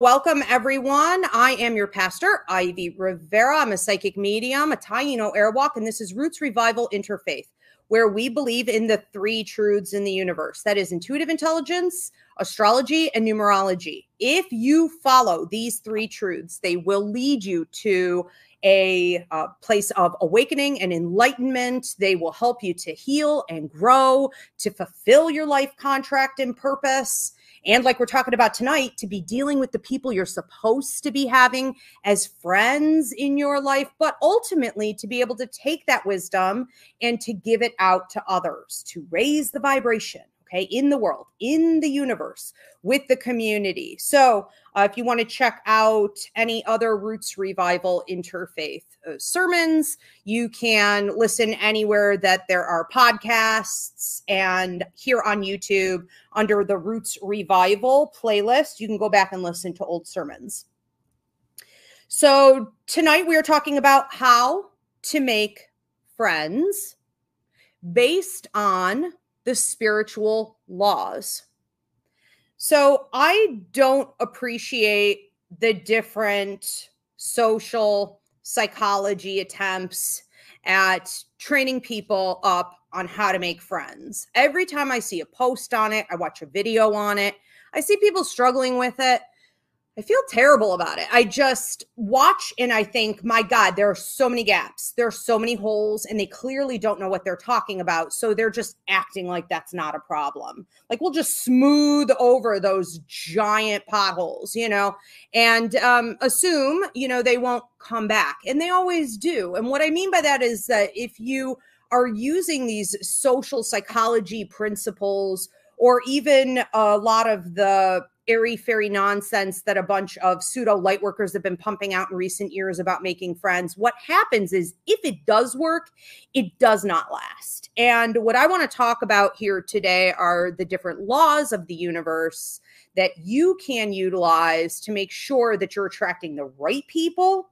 Welcome, everyone. I am your pastor, Ivy Rivera. I'm a psychic medium, a Taino Arawak, and this is Roots Revival Interfaith, where we believe in the three truths in the universe that is, intuitive intelligence, astrology, and numerology. If you follow these three truths, they will lead you to a uh, place of awakening and enlightenment. They will help you to heal and grow, to fulfill your life contract and purpose and like we're talking about tonight, to be dealing with the people you're supposed to be having as friends in your life, but ultimately to be able to take that wisdom and to give it out to others, to raise the vibration okay, in the world, in the universe, with the community. So, uh, if you want to check out any other Roots Revival interfaith uh, sermons, you can listen anywhere that there are podcasts and here on YouTube under the Roots Revival playlist. You can go back and listen to old sermons. So, tonight we are talking about how to make friends based on the spiritual laws. So I don't appreciate the different social psychology attempts at training people up on how to make friends. Every time I see a post on it, I watch a video on it, I see people struggling with it. I feel terrible about it. I just watch and I think, my God, there are so many gaps. There are so many holes, and they clearly don't know what they're talking about. So they're just acting like that's not a problem. Like we'll just smooth over those giant potholes, you know, and um, assume, you know, they won't come back. And they always do. And what I mean by that is that if you are using these social psychology principles, or even a lot of the airy fairy nonsense that a bunch of pseudo light workers have been pumping out in recent years about making friends. What happens is if it does work, it does not last. And what I want to talk about here today are the different laws of the universe that you can utilize to make sure that you're attracting the right people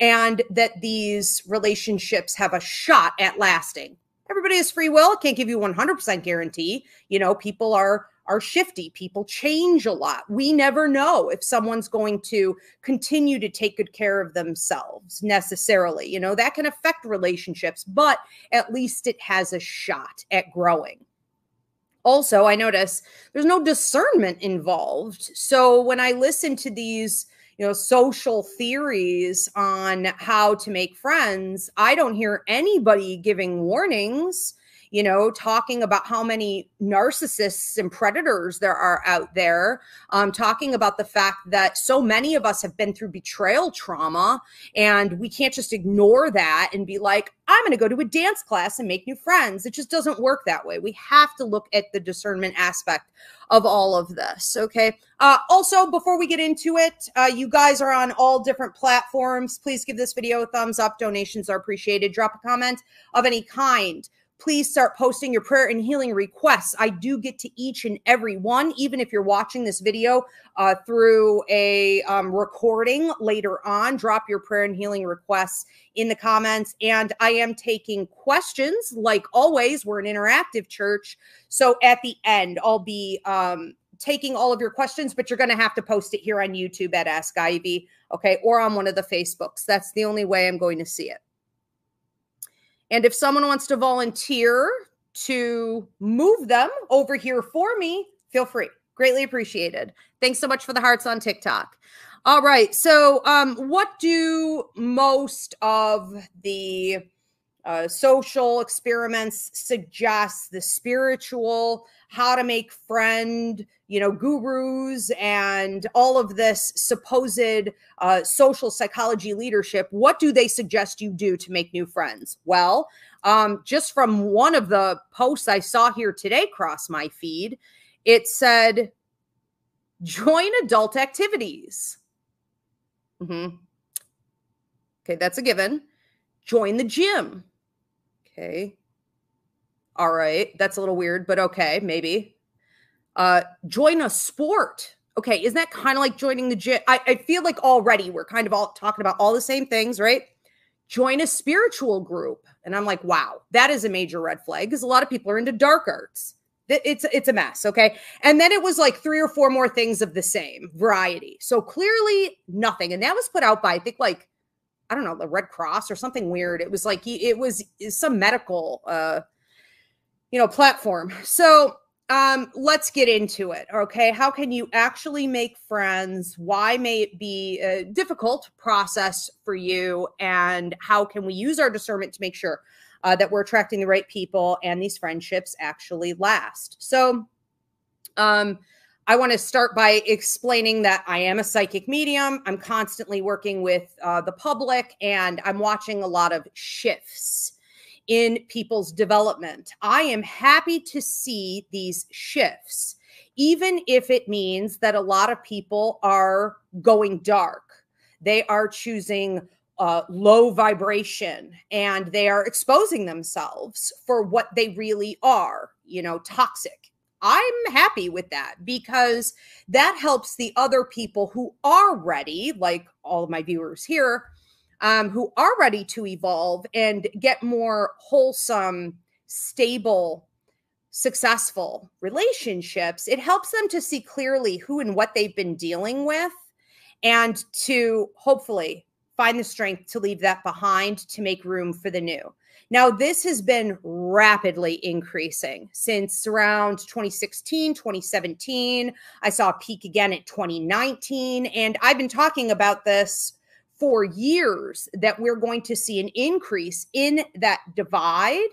and that these relationships have a shot at lasting. Everybody has free will. Can't give you 100% guarantee. You know, people are are shifty. People change a lot. We never know if someone's going to continue to take good care of themselves necessarily. You know, that can affect relationships, but at least it has a shot at growing. Also, I notice there's no discernment involved. So when I listen to these, you know, social theories on how to make friends, I don't hear anybody giving warnings you know, talking about how many narcissists and predators there are out there, um, talking about the fact that so many of us have been through betrayal trauma and we can't just ignore that and be like, I'm going to go to a dance class and make new friends. It just doesn't work that way. We have to look at the discernment aspect of all of this. Okay. Uh, also, before we get into it, uh, you guys are on all different platforms. Please give this video a thumbs up. Donations are appreciated. Drop a comment of any kind please start posting your prayer and healing requests. I do get to each and every one, even if you're watching this video uh, through a um, recording later on. Drop your prayer and healing requests in the comments. And I am taking questions. Like always, we're an interactive church. So at the end, I'll be um, taking all of your questions, but you're going to have to post it here on YouTube at Ask Ivy, okay, or on one of the Facebooks. That's the only way I'm going to see it. And if someone wants to volunteer to move them over here for me, feel free. Greatly appreciated. Thanks so much for the hearts on TikTok. All right. So, um, what do most of the uh, social experiments suggest? The spiritual, how to make friend, you know, gurus, and all of this supposed uh, social psychology leadership. What do they suggest you do to make new friends? Well, um, just from one of the posts I saw here today cross my feed, it said, join adult activities. Mm-hmm. Okay, that's a given. Join the gym. Okay. All right. That's a little weird, but okay, maybe. Uh, join a sport. Okay. Isn't that kind of like joining the gym? I, I feel like already we're kind of all talking about all the same things, right? Join a spiritual group. And I'm like, wow, that is a major red flag because a lot of people are into dark arts. it's it's a mess okay and then it was like three or four more things of the same variety so clearly nothing and that was put out by i think like i don't know the red cross or something weird. It was like it was some medical uh you know platform. So um let's get into it okay? How can you actually make friends? Why may it be a difficult process for you? And how can we use our discernment to make sure uh, that we're attracting the right people and these friendships actually last. So, um, I want to start by explaining that I am a psychic medium. I'm constantly working with uh, the public and I'm watching a lot of shifts in people's development. I am happy to see these shifts, even if it means that a lot of people are going dark. They are choosing uh, low vibration and they are exposing themselves for what they really are, you know, toxic. I'm happy with that because that helps the other people who are ready, like all of my viewers here, um, who are ready to evolve and get more wholesome, stable, successful relationships. It helps them to see clearly who and what they've been dealing with and to hopefully find the strength to leave that behind to make room for the new. Now, this has been rapidly increasing since around 2016, 2017. I saw a peak again at 2019. And I've been talking about this for years that we're going to see an increase in that divide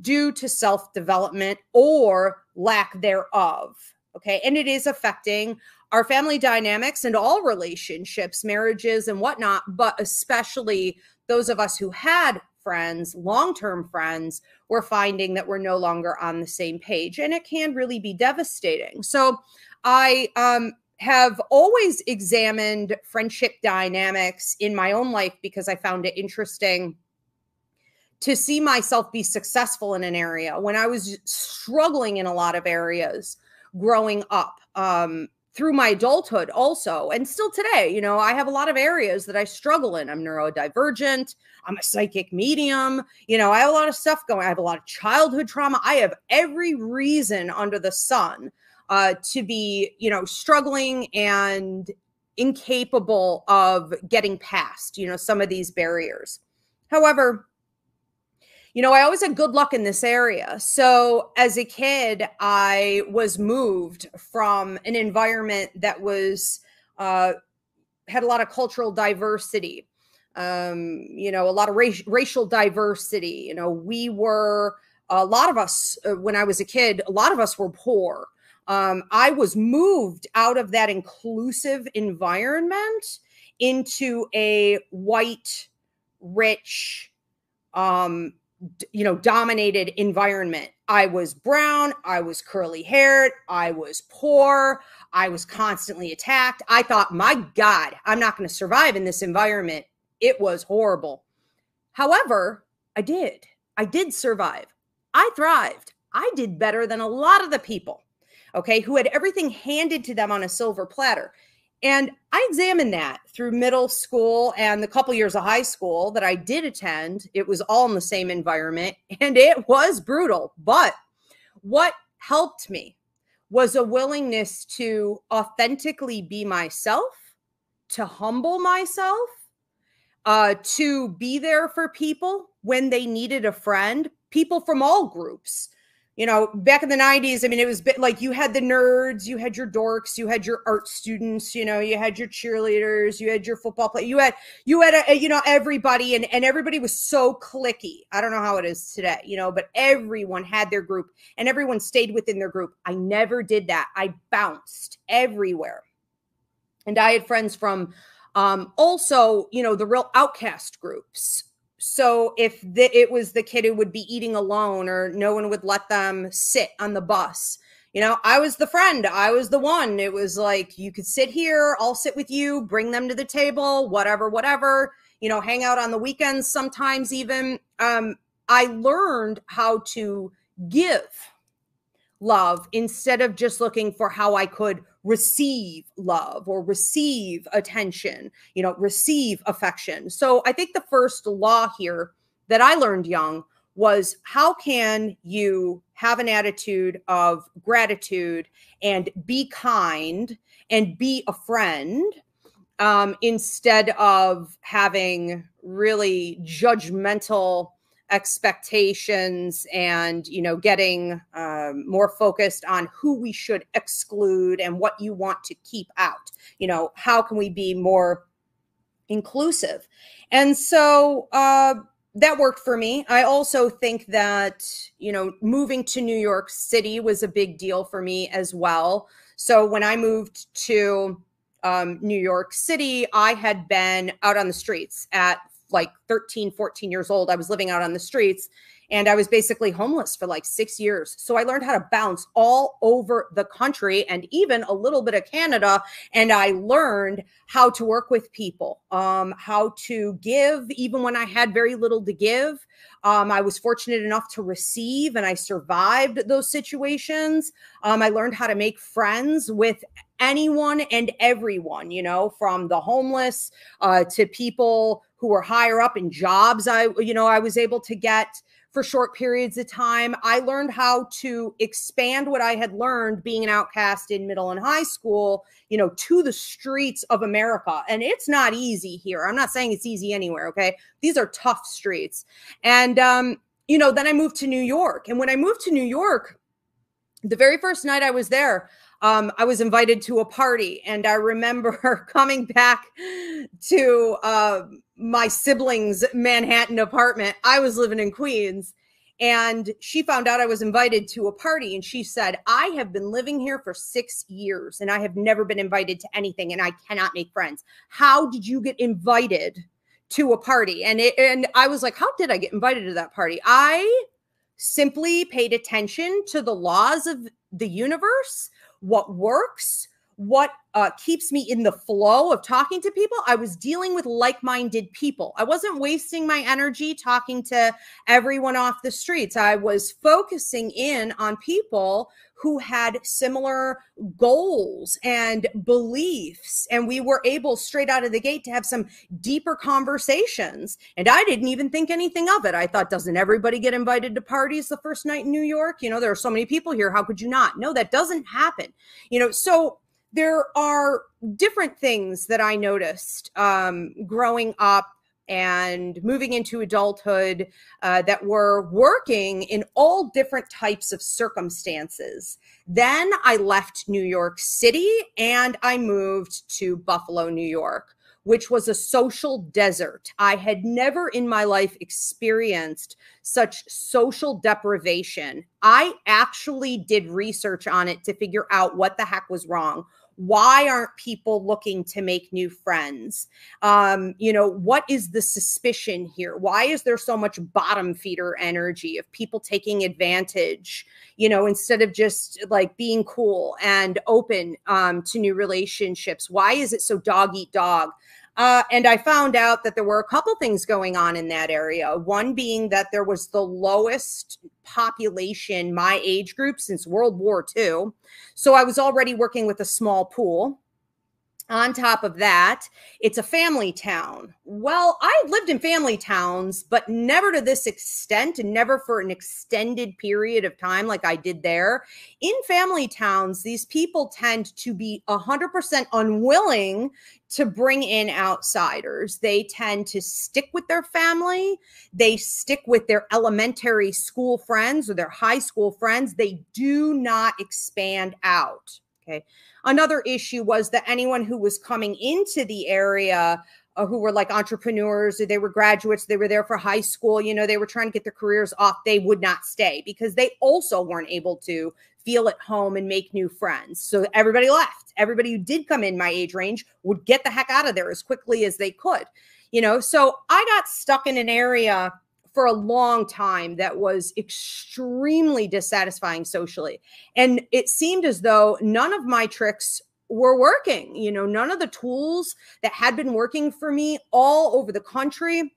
due to self development or lack thereof. Okay. And it is affecting our family dynamics and all relationships, marriages and whatnot, but especially those of us who had friends, long term friends, we're finding that we're no longer on the same page. And it can really be devastating. So I um, have always examined friendship dynamics in my own life because I found it interesting to see myself be successful in an area when I was struggling in a lot of areas growing up. Um, through my adulthood also and still today you know i have a lot of areas that i struggle in. I'm neurodivergent i'm a psychic medium you know i have a lot of stuff going i have a lot of childhood trauma. I have every reason under the sun uh, to be you know struggling and incapable of getting past you know some of these barriers. However you know, I always had good luck in this area. So as a kid, I was moved from an environment that was uh, had a lot of cultural diversity, um, you know, a lot of race, racial diversity. You know, we were a lot of us uh, when I was a kid. A lot of us were poor. Um, I was moved out of that inclusive environment into a white, rich, um, you know, dominated environment. I was brown, I was curly haired, I was poor, I was constantly attacked. I thought, my God, I'm not going to survive in this environment. It was horrible. However, I did. I did survive. I thrived. I did better than a lot of the people, okay, who had everything handed to them on a silver platter. And I examined that through middle school and the couple years of high school that I did attend. It was all in the same environment and it was brutal. But what helped me was a willingness to authentically be myself, to humble myself, uh, to be there for people when they needed a friend, people from all groups you know, back in the 90s, I mean, it was bit like you had the nerds, you had your dorks, you had your art students, you know, you had your cheerleaders, you had your football play, you had, you had, a, you know, everybody, and, and everybody was so clicky. I don't know how it is today, you know, but everyone had their group and everyone stayed within their group. I never did that. I bounced everywhere. And I had friends from um, also, you know, the real outcast groups so if the, it was the kid who would be eating alone or no one would let them sit on the bus you know i was the friend i was the one. It was like you could sit here i'll sit with you bring them to the table whatever whatever you know hang out on the weekends sometimes even. Um, i learned how to give love instead of just looking for how i could receive love or receive attention, you know, receive affection. So I think the first law here that I learned young was how can you have an attitude of gratitude and be kind and be a friend um, instead of having really judgmental expectations and you know getting um, more focused on who we should exclude and what you want to keep out. You know how can we be more inclusive? And so uh, that worked for me. I also think that you know moving to new york city was a big deal for me as well. So when i moved to um, new york city i had been out on the streets at like 13, 14 years old. I was living out on the streets and I was basically homeless for like six years. So I learned how to bounce all over the country and even a little bit of Canada. And I learned how to work with people, um, how to give, even when I had very little to give. Um, I was fortunate enough to receive and I survived those situations. Um, I learned how to make friends with anyone and everyone, you know, from the homeless uh, to people who were higher up in jobs I you know I was able to get for short periods of time. I learned how to expand what I had learned being an outcast in middle and high school, you know, to the streets of America. And it's not easy here. I'm not saying it's easy anywhere, okay? These are tough streets. And um, you know, then I moved to New York. And when I moved to New York, the very first night I was there, um, I was invited to a party, and I remember coming back to uh, my siblings' Manhattan apartment. I was living in Queens, and she found out I was invited to a party, and she said, "I have been living here for six years, and I have never been invited to anything, and I cannot make friends. How did you get invited?" to a party and it and I was like how did I get invited to that party I simply paid attention to the laws of the universe what works, what uh, keeps me in the flow of talking to people. I was dealing with like minded people. I wasn't wasting my energy talking to everyone off the streets. I was focusing in on people who had similar goals and beliefs. And we were able straight out of the gate to have some deeper conversations. And I didn't even think anything of it. I thought, doesn't everybody get invited to parties the first night in New York? You know, there are so many people here. How could you not? No, that doesn't happen. You know, so there are different things that I noticed um, growing up and moving into adulthood uh, that were working in all different types of circumstances. Then I left New York City and I moved to Buffalo, New York, which was a social desert. I had never in my life experienced such social deprivation. I actually did research on it to figure out what the heck was wrong why aren't people looking to make new friends? Um, you know what is the suspicion here? Why is there so much bottom feeder energy of people taking advantage you know instead of just like being cool and open um, to new relationships? Why is it so dog eat dog uh, and I found out that there were a couple things going on in that area. One being that there was the lowest population, my age group, since World War II. So I was already working with a small pool. On top of that, it's a family town. Well, I lived in family towns, but never to this extent and never for an extended period of time like I did there. In family towns, these people tend to be 100% unwilling to bring in outsiders. They tend to stick with their family, they stick with their elementary school friends or their high school friends. They do not expand out. Okay. Another issue was that anyone who was coming into the area uh, who were like entrepreneurs or they were graduates, they were there for high school, you know, they were trying to get their careers off, they would not stay because they also weren't able to feel at home and make new friends. So everybody left. Everybody who did come in my age range would get the heck out of there as quickly as they could. You know, so I got stuck in an area for a long time that was extremely dissatisfying socially. And it seemed as though none of my tricks were working. You know, none of the tools that had been working for me all over the country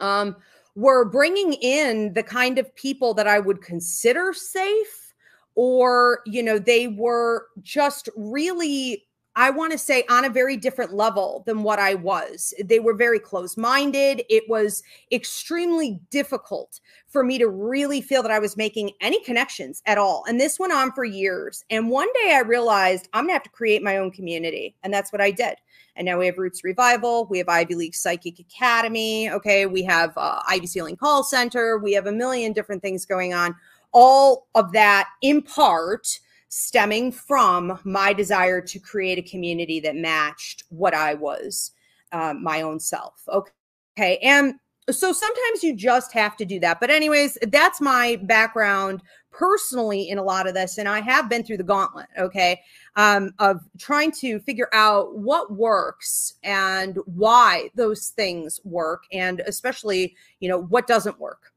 um, were bringing in the kind of people that I would consider safe, or, you know, they were just really I want to say, on a very different level than what I was. They were very close minded. It was extremely difficult for me to really feel that I was making any connections at all. And this went on for years. And one day I realized I'm going to have to create my own community. And that's what I did. And now we have Roots Revival. We have Ivy League Psychic Academy. Okay. We have uh, Ivy Ceiling Call Center. We have a million different things going on. All of that in part stemming from my desire to create a community that matched what I was, um, my own self. Okay. And so sometimes you just have to do that. But, anyways, that's my background personally in a lot of this. And I have been through the gauntlet, okay, um, of trying to figure out what works and why those things work, and especially, you know, what doesn't work.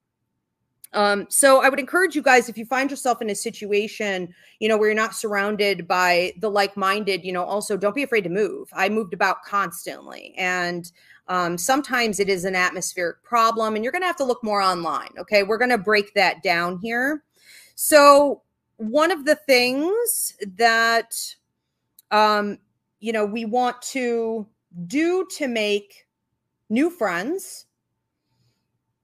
Um, so I would encourage you guys if you find yourself in a situation, you know, where you're not surrounded by the like-minded, you know, also don't be afraid to move. I moved about constantly, and um, sometimes it is an atmospheric problem, and you're going to have to look more online. Okay, we're going to break that down here. So one of the things that, um, you know, we want to do to make new friends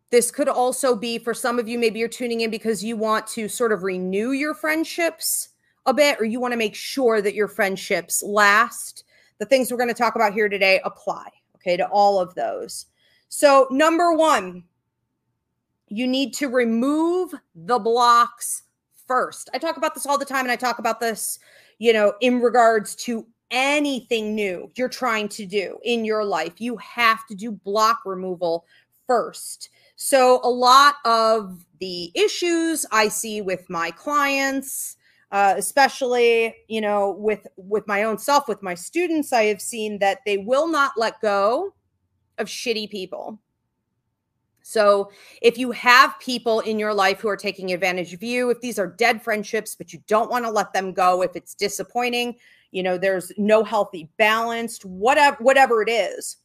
this could also be for some of you, maybe you're tuning in because you want to sort of renew your friendships a bit, or you want to make sure that your friendships last. The things we're going to talk about here today apply, okay, to all of those. So, number one, you need to remove the blocks first. I talk about this all the time, and I talk about this, you know, in regards to anything new you're trying to do in your life. You have to do block removal first. So, a lot of the issues I see with my clients, uh, especially you know with with my own self, with my students, I have seen that they will not let go of shitty people. So, if you have people in your life who are taking advantage of you, if these are dead friendships, but you don't want to let them go, if it's disappointing, you know, there's no healthy balance, whatever, whatever it is,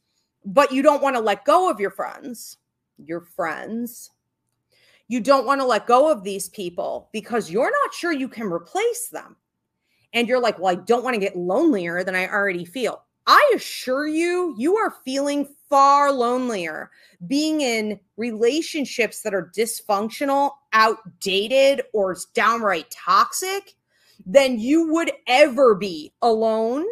but you don't want to let go of your friends, your friends. You don't want to let go of these people because you're not sure you can replace them. And you're like, well, I don't want to get lonelier than I already feel. I assure you, you are feeling far lonelier being in relationships that are dysfunctional, outdated, or downright toxic than you would ever be alone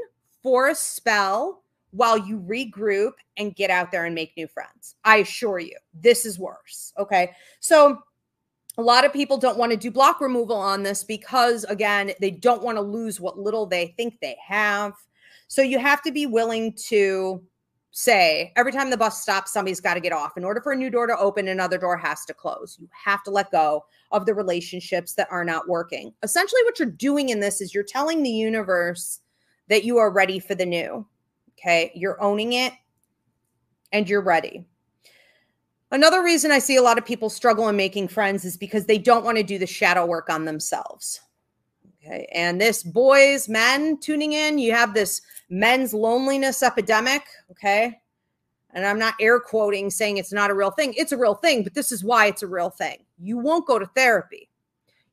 for a spell while you regroup and get out there and make new friends. I assure you, this is worse. Okay. So, a lot of people don't want to do block removal on this because, again, they don't want to lose what little they think they have. So, you have to be willing to say every time the bus stops, somebody's got to get off. In order for a new door to open, another door has to close. You have to let go of the relationships that are not working. Essentially, what you're doing in this is you're telling the universe that you are ready for the new. Okay. You're owning it and you're ready. Another reason I see a lot of people struggle in making friends is because they don't want to do the shadow work on themselves. Okay. And this, boys, men tuning in, you have this men's loneliness epidemic. Okay. And I'm not air quoting saying it's not a real thing. It's a real thing, but this is why it's a real thing. You won't go to therapy.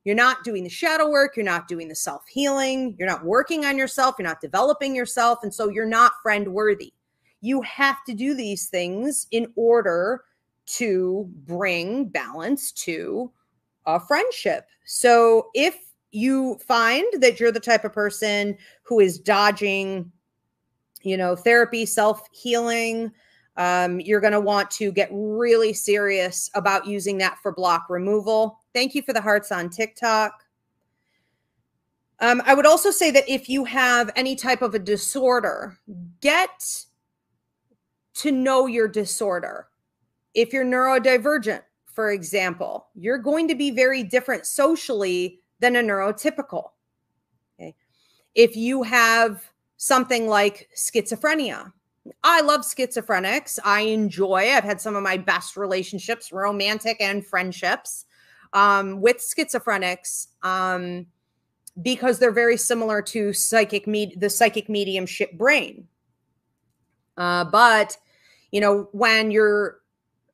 You're not doing the shadow work. You're not doing the self healing. You're not working on yourself. You're not developing yourself. And so you're not friend worthy. You have to do these things in order to bring balance to a friendship. So if you find that you're the type of person who is dodging, you know, therapy, self healing, um, you're going to want to get really serious about using that for block removal. Thank you for the hearts on TikTok. Um, I would also say that if you have any type of a disorder, get to know your disorder. If you're neurodivergent, for example, you're going to be very different socially than a neurotypical. Okay. If you have something like schizophrenia, I love schizophrenics. I enjoy. I've had some of my best relationships, romantic and friendships, um, with schizophrenics um, because they're very similar to psychic med- the psychic mediumship brain. Uh, but you know, when you're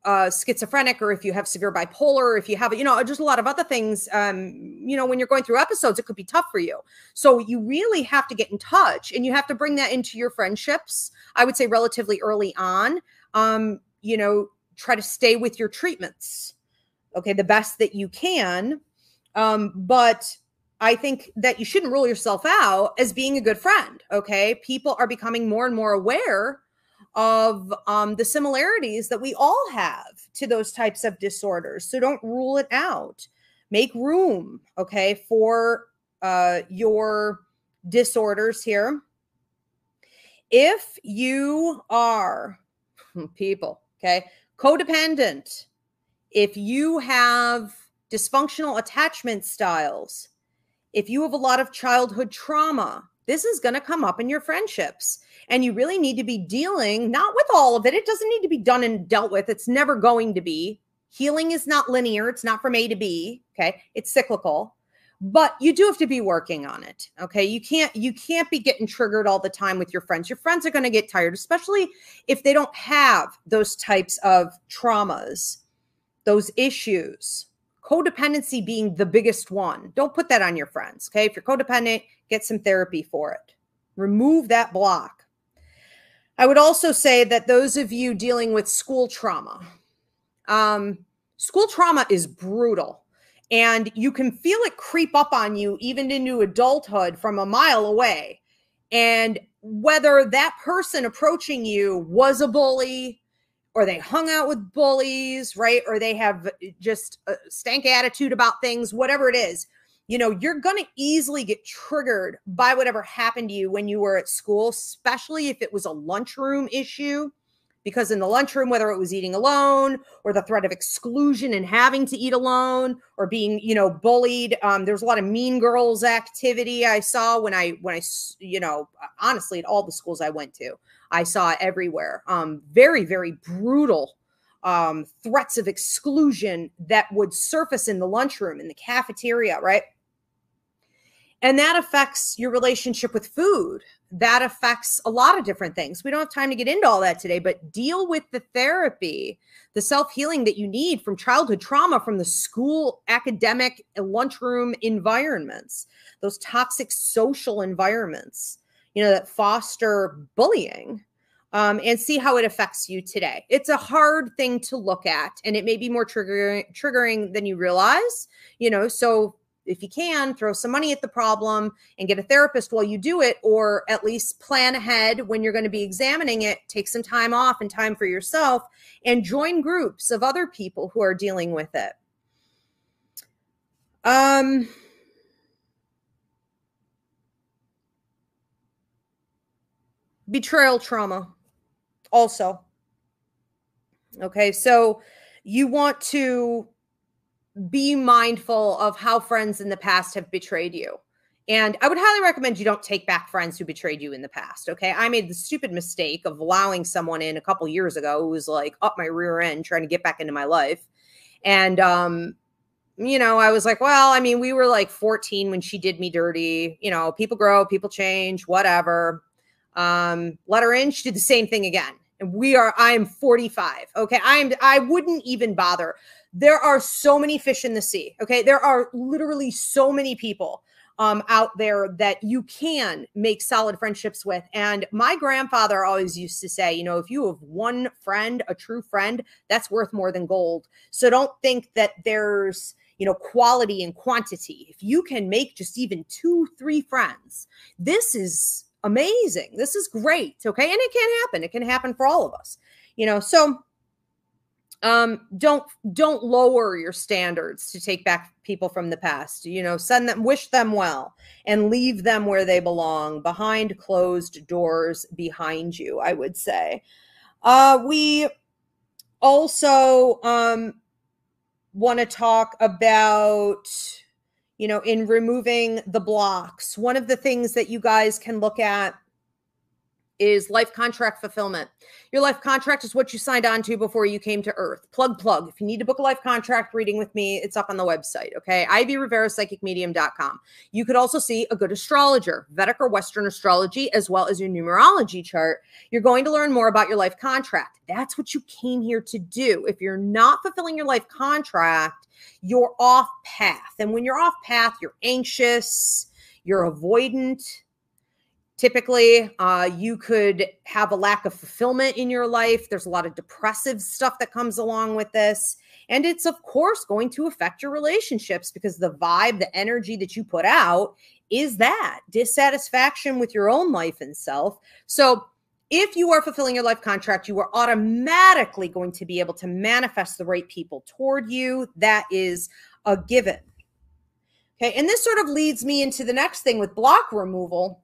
uh, schizophrenic or if you have severe bipolar, if you have, you know, just a lot of other things, um, you know, when you're going through episodes, it could be tough for you. So you really have to get in touch and you have to bring that into your friendships. I would say relatively early on, um, you know, try to stay with your treatments, okay, the best that you can. Um, but I think that you shouldn't rule yourself out as being a good friend. Okay. People are becoming more and more aware of um, the similarities that we all have to those types of disorders. So don't rule it out. Make room, okay, for uh, your disorders here. If you are people, okay, codependent, if you have dysfunctional attachment styles, if you have a lot of childhood trauma, this is going to come up in your friendships. And you really need to be dealing not with all of it. It doesn't need to be done and dealt with. It's never going to be. Healing is not linear, it's not from A to B. Okay. It's cyclical but you do have to be working on it okay you can't you can't be getting triggered all the time with your friends your friends are going to get tired especially if they don't have those types of traumas those issues codependency being the biggest one. Don't put that on your friends okay? If you're codependent get some therapy for it. Remove that block. I would also say that those of you dealing with school trauma um, school trauma is brutal and you can feel it creep up on you even into adulthood from a mile away. And whether that person approaching you was a bully or they hung out with bullies right? Or they have uh, just a stank attitude about things whatever it is you know you're going to easily get triggered by whatever happened to you when you were at school especially if it was a lunchroom issue because in the lunchroom, whether it was eating alone or the threat of exclusion and having to eat alone or being, you know, bullied, um, there's a lot of mean girls activity I saw when I, when I, you know, honestly, at all the schools I went to, I saw everywhere. Um, very, very brutal um, threats of exclusion that would surface in the lunchroom, in the cafeteria, right? And that affects your relationship with food that affects a lot of different things. We don't have time to get into all that today, but deal with the therapy, the self healing that you need from childhood trauma, from the school, academic, lunchroom environments, those toxic social environments, you know, that foster bullying. Um, and see how it affects you today. It's a hard thing to look at, and it may be more triggering, triggering than you realize. You know, so if you can, throw some money at the problem and get a therapist while you do it, or at least plan ahead when you're going to be examining it. Take some time off and time for yourself and join groups of other people who are dealing with it. Um, betrayal trauma, also. Okay, so you want to be mindful of how friends in the past have betrayed you. And I would highly recommend you don't take back friends who betrayed you in the past. Okay. I made the stupid mistake of allowing someone in a couple years ago who was like up my rear end trying to get back into my life. And, um, you know, I was like, well, I mean, we were like 14 when she did me dirty. You know, people grow, people change, whatever. Um, let her in. She did the same thing again. And we are, I am 45. Okay. I am, I wouldn't even bother there are so many fish in the sea. Okay. There are literally so many people um, out there that you can make solid friendships with. And my grandfather always used to say, you know, if you have one friend, a true friend, that's worth more than gold. So don't think that there's, you know, quality and quantity. If you can make just even two, three friends, this is amazing. This is great. Okay. And it can happen. It can happen for all of us, you know. So, um, don't don't lower your standards to take back people from the past you know send them wish them well and leave them where they belong behind closed doors behind you i would say. Uh, we also um, want to talk about you know in removing the blocks. One of the things that you guys can look at is life contract fulfillment. Your life contract is what you signed on to before you came to Earth. Plug, plug. If you need to book a life contract reading with me, it's up on the website. Okay. Ivy. You could also see a good astrologer, Vedic or Western astrology, as well as your numerology chart. You're going to learn more about your life contract. That's what you came here to do. If you're not fulfilling your life contract, you're off path. And when you're off path, you're anxious, you're avoidant Typically, uh, you could have a lack of fulfillment in your life. There's a lot of depressive stuff that comes along with this. And it's, of course, going to affect your relationships because the vibe, the energy that you put out is that dissatisfaction with your own life and self. So, if you are fulfilling your life contract, you are automatically going to be able to manifest the right people toward you. That is a given. Okay. And this sort of leads me into the next thing with block removal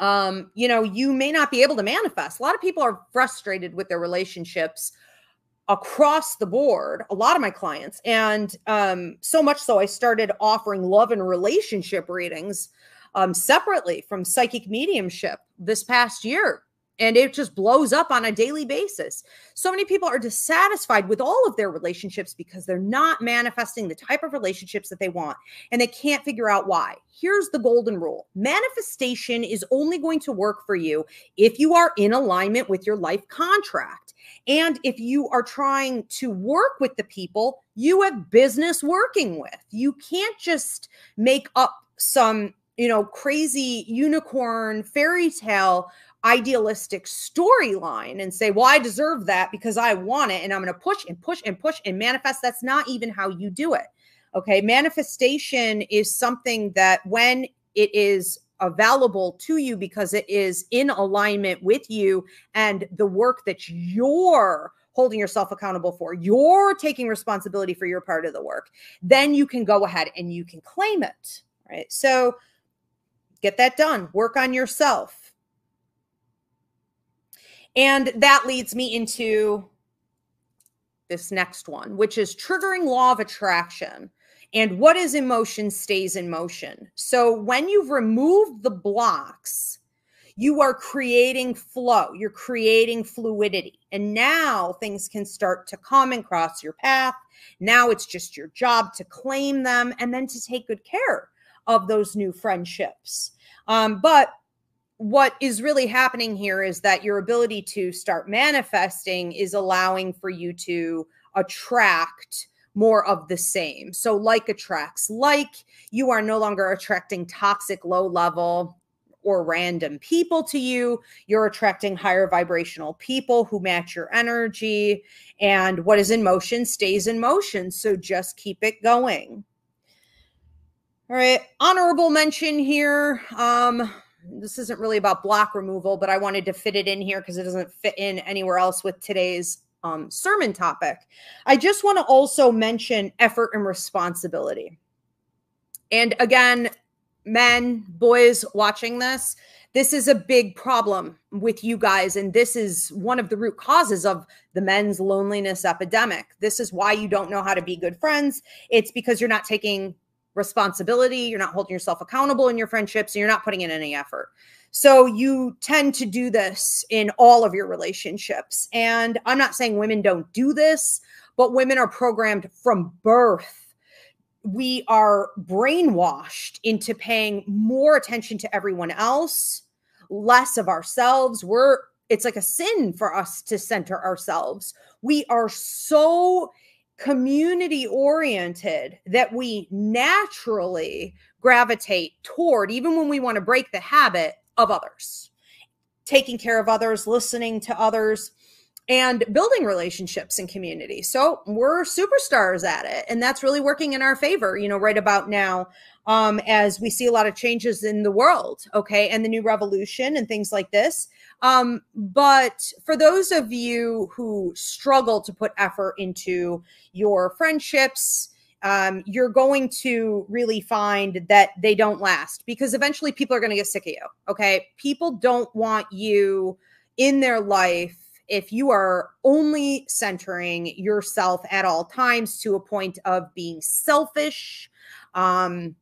um, you know, you may not be able to manifest. A lot of people are frustrated with their relationships across the board, a lot of my clients. And um, so much so, I started offering love and relationship readings um, separately from psychic mediumship this past year and it just blows up on a daily basis. So many people are dissatisfied with all of their relationships because they're not manifesting the type of relationships that they want and they can't figure out why. Here's the golden rule manifestation is only going to work for you if you are in alignment with your life contract. And if you are trying to work with the people you have business working with, you can't just make up some you know, crazy unicorn fairy tale idealistic storyline and say, well, I deserve that because I want it. And I'm going to push and push and push and manifest. That's not even how you do it. Okay. Manifestation is something that when it is available to you because it is in alignment with you and the work that you're holding yourself accountable for, you're taking responsibility for your part of the work, then you can go ahead and you can claim it. Right. So get that done. Work on yourself and that leads me into this next one, which is triggering law of attraction. And what is emotion stays in motion. So when you've removed the blocks, you are creating flow, you're creating fluidity. And now things can start to come and cross your path. Now it's just your job to claim them and then to take good care of those new friendships. Um, but what is really happening here is that your ability to start manifesting is allowing for you to attract more of the same. So, like attracts like, you are no longer attracting toxic, low level, or random people to you. You're attracting higher vibrational people who match your energy. And what is in motion stays in motion. So, just keep it going. All right. Honorable mention here. Um, this isn't really about block removal, but I wanted to fit it in here because it doesn't fit in anywhere else with today's um, sermon topic. I just want to also mention effort and responsibility. And again, men, boys watching this, this is a big problem with you guys. And this is one of the root causes of the men's loneliness epidemic. This is why you don't know how to be good friends. It's because you're not taking responsibility, you're not holding yourself accountable in your friendships, and you're not putting in any effort. So you tend to do this in all of your relationships. And I'm not saying women don't do this, but women are programmed from birth. We are brainwashed into paying more attention to everyone else, less of ourselves. We're it's like a sin for us to center ourselves. We are so community oriented that we naturally gravitate toward, even when we want to break the habit of others, taking care of others, listening to others, and building relationships and community. So we're superstars at it. And that's really working in our favor, you know, right about now, um, as we see a lot of changes in the world, okay, and the new revolution and things like this. Um, but for those of you who struggle to put effort into your friendships, um, you're going to really find that they don't last because eventually people are going to get sick of you. Okay. People don't want you in their life if you are only centering yourself at all times to a point of being selfish, um,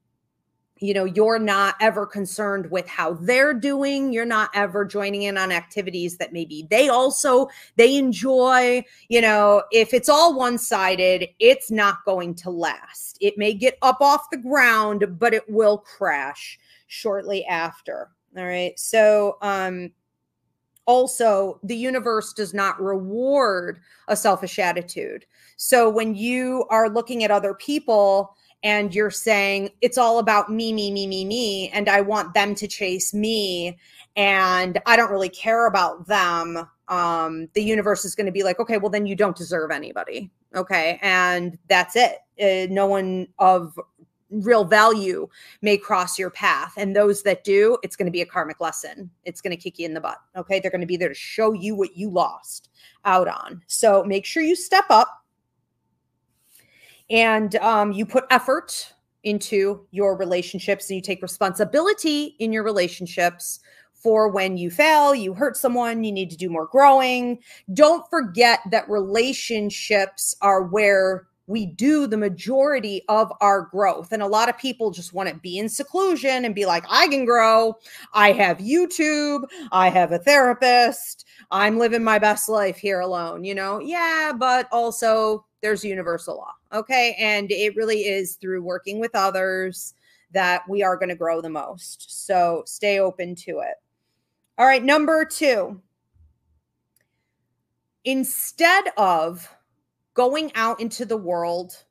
you know you're not ever concerned with how they're doing. You're not ever joining in on activities that maybe they also they enjoy. You know if it's all one-sided it's not going to last. It may get up off the ground but it will crash shortly after. All right. So um also the universe does not reward a selfish attitude. So when you are looking at other people and you're saying it's all about me, me, me, me, me, and I want them to chase me, and I don't really care about them, um, the universe is going to be like, okay, well, then you don't deserve anybody. Okay. And that's it. Uh, no one of real value may cross your path. And those that do, it's going to be a karmic lesson. It's going to kick you in the butt. Okay. They're going to be there to show you what you lost out on. So make sure you step up and um, you put effort into your relationships and you take responsibility in your relationships for when you fail, you hurt someone, you need to do more growing. Don't forget that relationships are where we do the majority of our growth. And a lot of people just want to be in seclusion and be like, I can grow. I have YouTube. I have a therapist. I'm living my best life here alone. You know, yeah, but also there's universal law. Okay. And it really is through working with others that we are going to grow the most. So stay open to it. All right. Number two, instead of going out into the world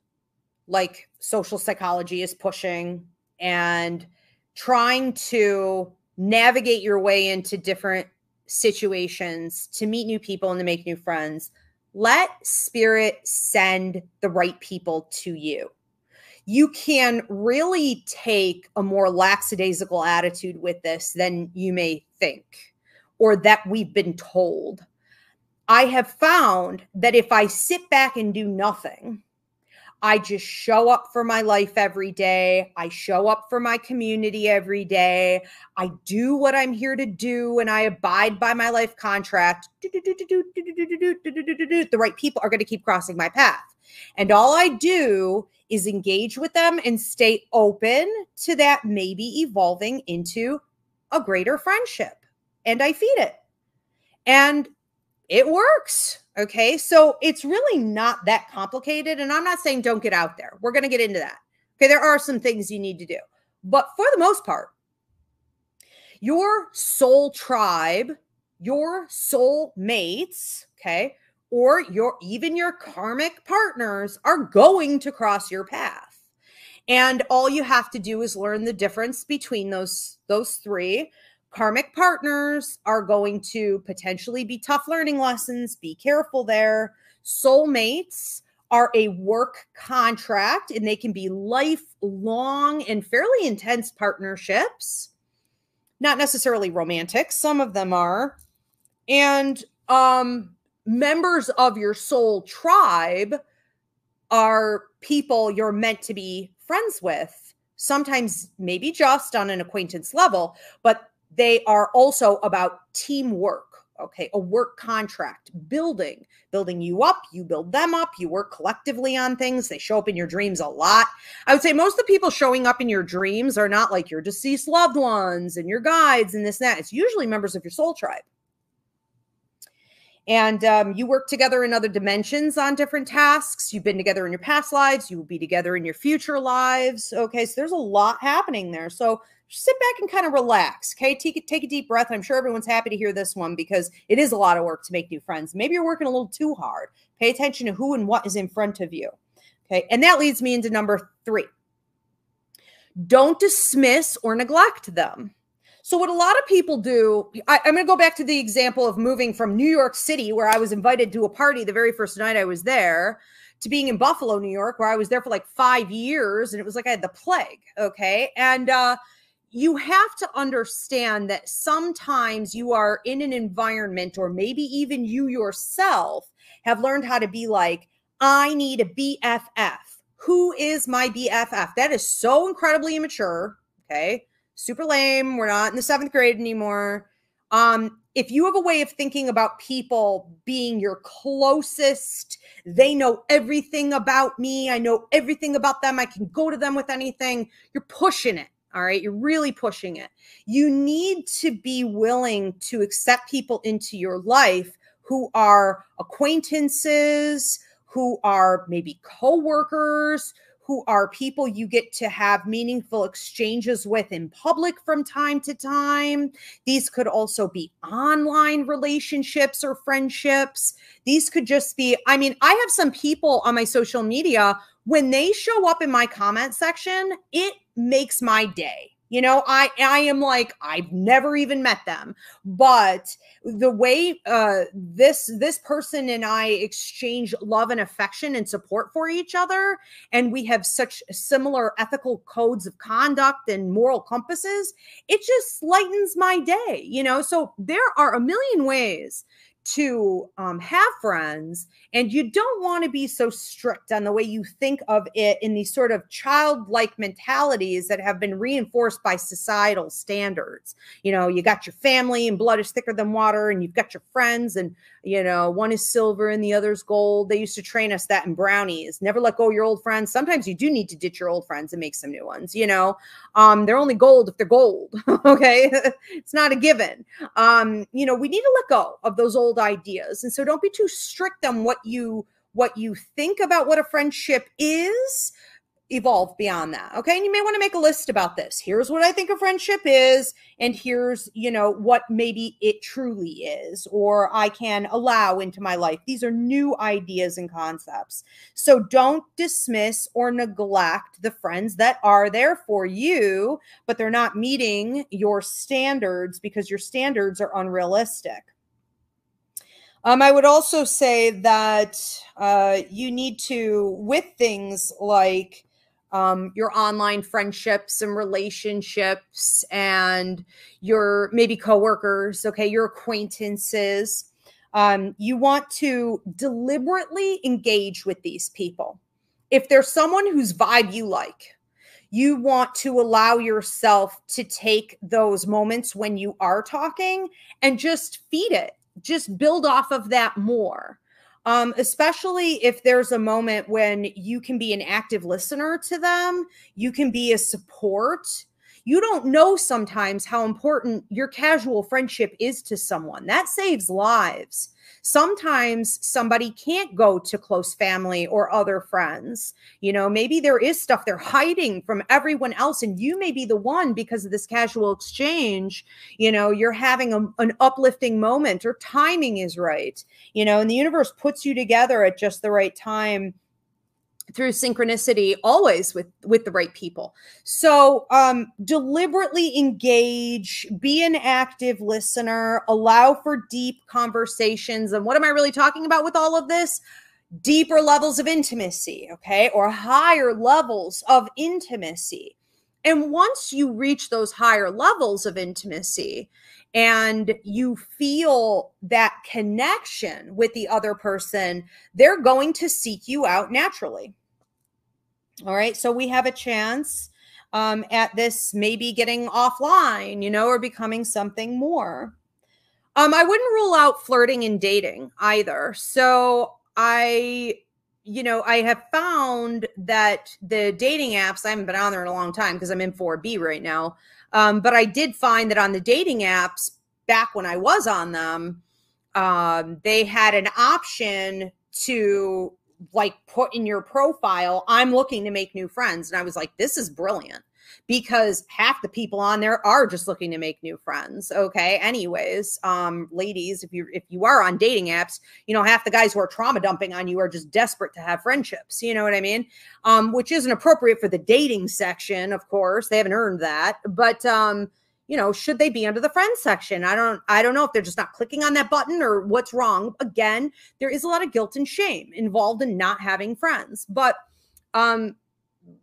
like social psychology is pushing and trying to navigate your way into different situations to meet new people and to make new friends let spirit send the right people to you. You can really take a more lackadaisical attitude with this than you may think or that we've been told. I have found that if I sit back and do nothing, I just show up for my life every day. I show up for my community every day. I do what I'm here to do and I abide by my life contract. The right people are going to keep crossing my path. And all I do is engage with them and stay open to that maybe evolving into a greater friendship. And I feed it. And it works. Okay. So it's really not that complicated. And I'm not saying don't get out there. We're going to get into that. Okay. There are some things you need to do. But for the most part, your soul tribe, your soul mates, okay, or your even your karmic partners are going to cross your path. And all you have to do is learn the difference between those those three karmic partners are going to potentially be tough learning lessons. Be careful there. Soulmates are a work contract and they can be lifelong and fairly intense partnerships. Not necessarily romantic, some of them are. And um, members of your soul tribe are people you're meant to be friends with sometimes maybe just on an acquaintance level, but they are also about teamwork. Okay, a work contract, building, building you up, you build them up, you work collectively on things. They show up in your dreams a lot. I would say most of the people showing up in your dreams are not like your deceased loved ones and your guides and this and that. It's usually members of your soul tribe and um, you work together in other dimensions on different tasks. You've been together in your past lives. You will be together in your future lives. Okay, so there's a lot happening there. So sit back and kind of relax. Okay, take take a deep breath. I'm sure everyone's happy to hear this one because it is a lot of work to make new friends. Maybe you're working a little too hard. Pay attention to who and what is in front of you. Okay, and that leads me into number three. Don't dismiss or neglect them. So, what a lot of people do, I, am going to go back to the example of moving from New York City, where I was invited to a party the very first night I was there, to being in Buffalo, New York, where I was there for like five years. And it was like I had the plague. Okay. And, uh, you have to understand that sometimes you are in an environment, or maybe even you yourself have learned how to be like, I need a BFF. Who is my BFF? That is so incredibly immature. Okay super lame. We're not in the seventh grade anymore. Um, if you have a way of thinking about people being your closest, they know everything about me. I know everything about them. I can go to them with anything. You're pushing it. All right. You're really pushing it. You need to be willing to accept people into your life who are acquaintances, who are maybe coworkers, who are people you get to have meaningful exchanges with in public from time to time. These could also be online relationships or friendships. These could just be, I mean, I have some people on my social media, when they show up in my comment section, it makes my day you know, I I am like I've never even met them, but the way uh this this person and I exchange love and affection and support for each other and we have such similar ethical codes of conduct and moral compasses, it just lightens my day, you know? So there are a million ways to um, have friends and you don't want to be so strict on the way you think of it in these sort of childlike mentalities that have been reinforced by societal standards. You know you got your family and blood is thicker than water and you've got your friends and you know one is silver and the other's gold. They used to train us that in brownies. Never let go your old friends. Sometimes you do need to ditch your old friends and make some new ones you know? Um they're only gold if they're gold okay? It's not a given. Um you know we need to let go of those old ideas. And so don't be too strict on what you what you think about what a friendship is evolve beyond that okay? And you may want to make a list about this. Here's what i think a friendship is and here's you know what maybe it truly is or i can allow into my life. These are new ideas and concepts. So don't dismiss or neglect the friends that are there for you but they're not meeting your standards because your standards are unrealistic. Um, I would also say that uh, you need to, with things like um, your online friendships and relationships and your maybe coworkers, okay, your acquaintances, um, you want to deliberately engage with these people. If there's someone whose vibe you like, you want to allow yourself to take those moments when you are talking and just feed it just build off of that more. Um, especially if there's a moment when you can be an active listener to them, you can be a support. You don't know sometimes how important your casual friendship is to someone. That saves lives. Sometimes somebody can't go to close family or other friends. You know, maybe there is stuff they're hiding from everyone else, and you may be the one because of this casual exchange. You know, you're having a, an uplifting moment, or timing is right. You know, and the universe puts you together at just the right time through synchronicity always with with the right people. So um deliberately engage be an active listener allow for deep conversations. And what am i really talking about with all of this? Deeper levels of intimacy okay? Or higher levels of intimacy. And once you reach those higher levels of intimacy and you feel that connection with the other person, they're going to seek you out naturally. All right. So we have a chance um, at this maybe getting offline, you know, or becoming something more. Um, I wouldn't rule out flirting and dating either. So I, you know, I have found that the dating apps, I haven't been on there in a long time because I'm in 4B right now. Um, but I did find that on the dating apps, back when I was on them, um, they had an option to like put in your profile, I'm looking to make new friends. And I was like, this is brilliant. Because half the people on there are just looking to make new friends okay? Anyways um ladies if you if you are on dating apps you know half the guys who are trauma dumping on you are just desperate to have friendships you know what i mean? Um which isn't appropriate for the dating section of course they haven't earned that but um you know should they be under the friends section? I don't i don't know if they're just not clicking on that button or what's wrong. Again there is a lot of guilt and shame involved in not having friends but um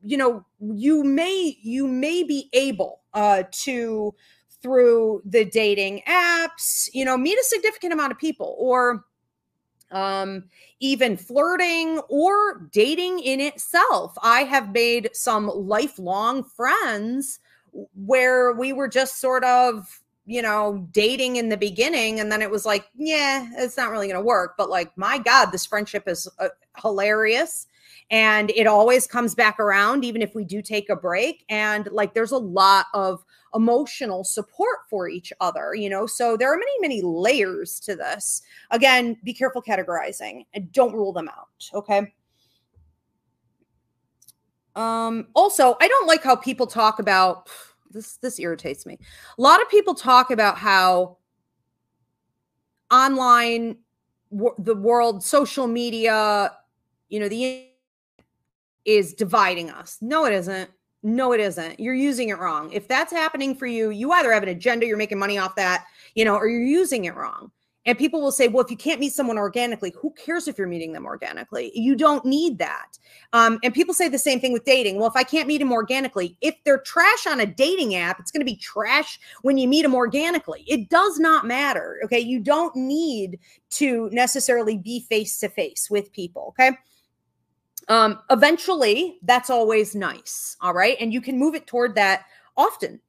you know you may you may be able uh to through the dating apps you know meet a significant amount of people or um even flirting or dating in itself. I have made some lifelong friends where we were just sort of you know dating in the beginning and then it was like yeah it's not really going to work. But like my god this friendship is uh, hilarious. And it always comes back around even if we do take a break. And like there's a lot of emotional support for each other you know? So there are many many layers to this. Again be careful categorizing and don't rule them out okay um also i don't like how people talk about this this irritates me. A lot of people talk about how online the world social media you know the is dividing us. No it isn't. No it isn't. You're using it wrong. If that's happening for you you either have an agenda you're making money off that you know or you're using it wrong and people will say, well, if you can't meet someone organically, who cares if you're meeting them organically? You don't need that. Um, and people say the same thing with dating. Well, if I can't meet them organically, if they're trash on a dating app, it's going to be trash when you meet them organically. It does not matter. Okay. You don't need to necessarily be face to face with people. Okay. Um, eventually, that's always nice. All right. And you can move it toward that often.